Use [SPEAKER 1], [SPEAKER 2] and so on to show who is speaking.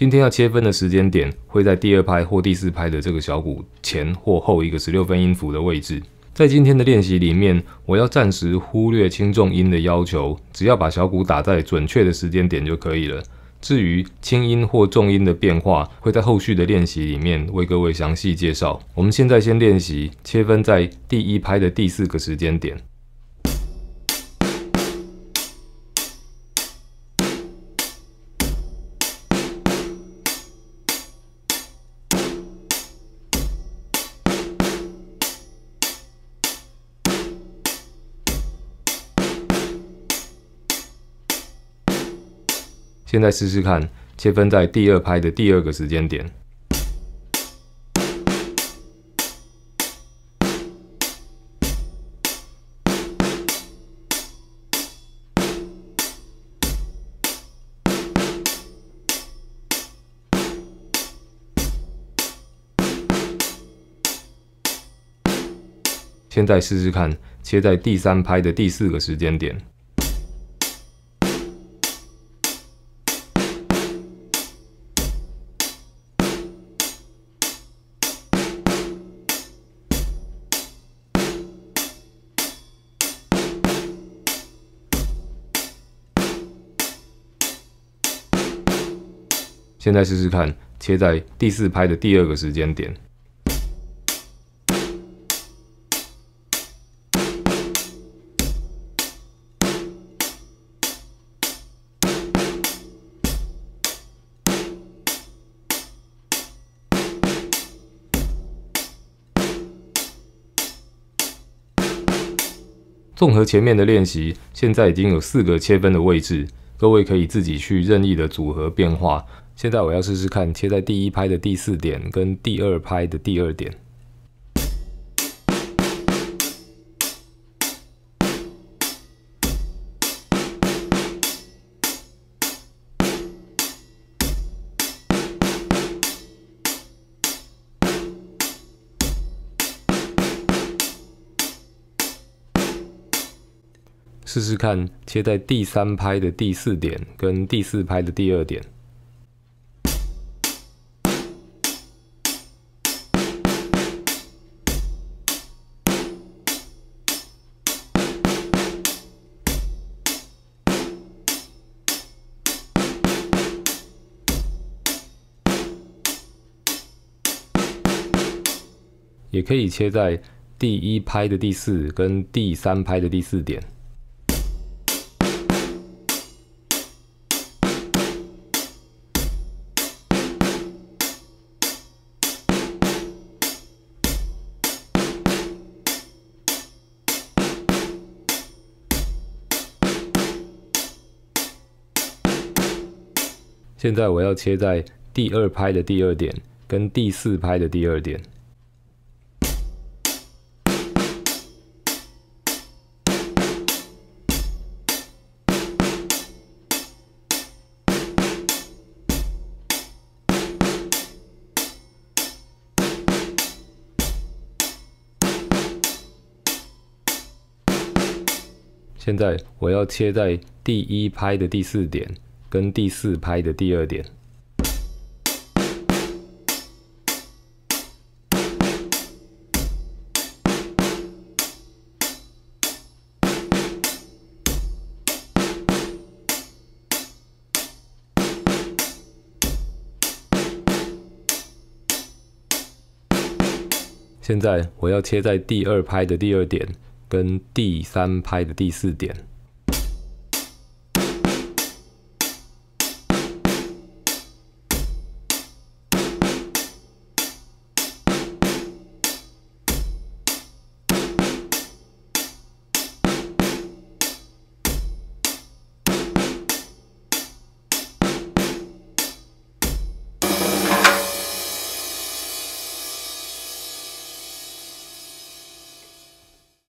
[SPEAKER 1] 今天要切分的时间点会在第二拍或第四拍的这个小鼓前或后一个十六分音符的位置。在今天的练习里面，我要暂时忽略轻重音的要求，只要把小鼓打在准确的时间点就可以了。至于轻音或重音的变化，会在后续的练习里面为各位详细介绍。我们现在先练习切分在第一拍的第四个时间点。现在试试看，切分在第二拍的第二个时间点。现在试试看，切在第三拍的第四个时间点。现在试试看，切在第四拍的第二个时间点。综合前面的练习，现在已经有四个切分的位置，各位可以自己去任意的组合变化。现在我要试试看，切在第一拍的第四点跟第二拍的第二点。试试看，切在第三拍的第四点跟第四拍的第二点。也可以切在第一拍的第四跟第三拍的第四点。现在我要切在第二拍的第二点跟第四拍的第二点。现在我要切在第一拍的第四点跟第四拍的第二点。现在我要切在第二拍的第二点。跟第三拍的第四点。